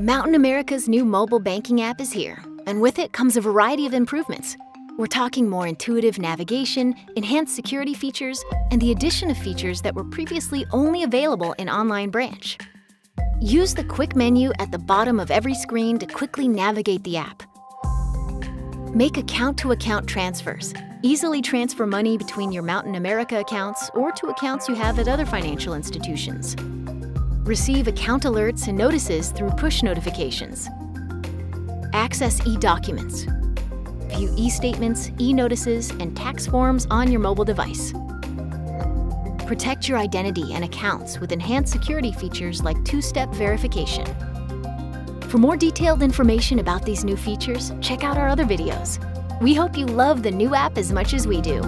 Mountain America's new mobile banking app is here, and with it comes a variety of improvements. We're talking more intuitive navigation, enhanced security features, and the addition of features that were previously only available in Online Branch. Use the quick menu at the bottom of every screen to quickly navigate the app. Make account-to-account transfers. Easily transfer money between your Mountain America accounts or to accounts you have at other financial institutions. Receive account alerts and notices through push notifications. Access e-documents. View e-statements, e-notices, and tax forms on your mobile device. Protect your identity and accounts with enhanced security features like two-step verification. For more detailed information about these new features, check out our other videos. We hope you love the new app as much as we do.